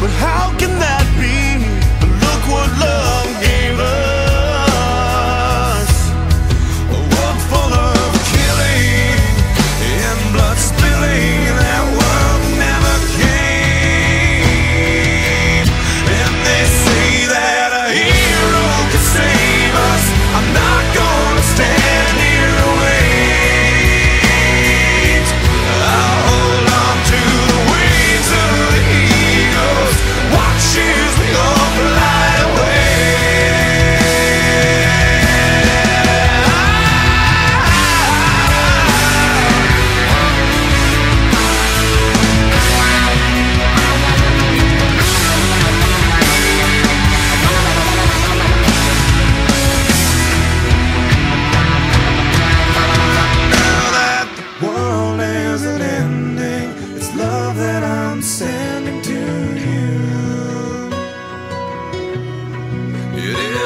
But how can that?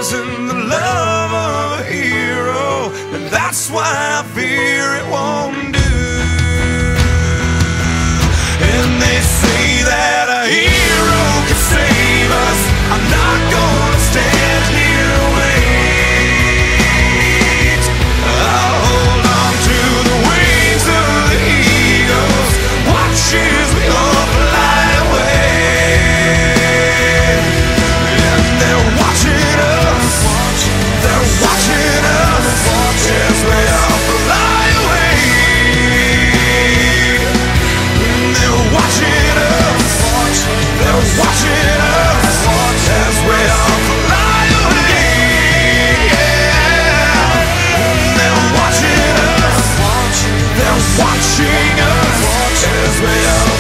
Isn't the love of a hero, and that's why I feel. watching us, watching us.